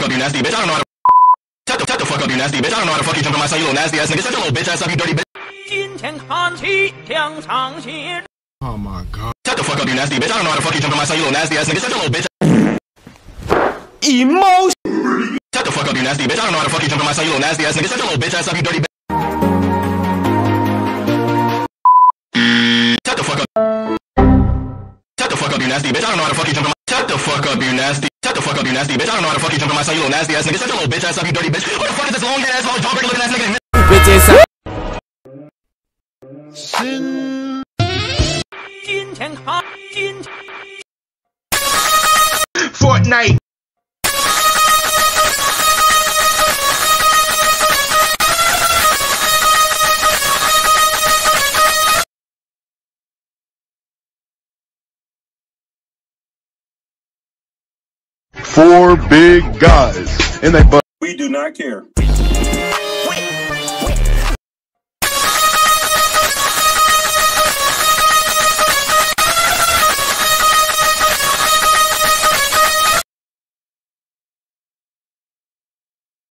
fuck up, you nasty bitch. I don't know how to. Shut the, shut the fuck up, you nasty bitch. I don't know how to fuck you jump on my son, you little nasty ass nigga. Shut your little bitch ass up, you dirty bitch. 金钱看齐，两场协。 Oh my god. Shut the fuck up, you nasty bitch. I don't know how to fuck you jump on my son, you little nasty ass nigga. Shut your little bitch. Emotion. Shut the fuck up, you nasty bitch. I don't know how to fuck you jump on my son, you little nasty ass nigga. Shut your little bitch ass up, you dirty bitch. Shut the fuck up. Shut the fuck up, you nasty bitch. I don't know how to fuck you jump on my. Shut the fuck up, you nasty. Shut the fuck up, you nasty bitch. I don't know how to fuck you jump on my son, you little nasty ass nigga. Shut your little bitch ass up, you dirty bitch. Who the fuck is this long ass, long jawbreaker looking ass nigga? Bitches. 金钱看金。 Fortnite. Four big guys And they butt. We do not care.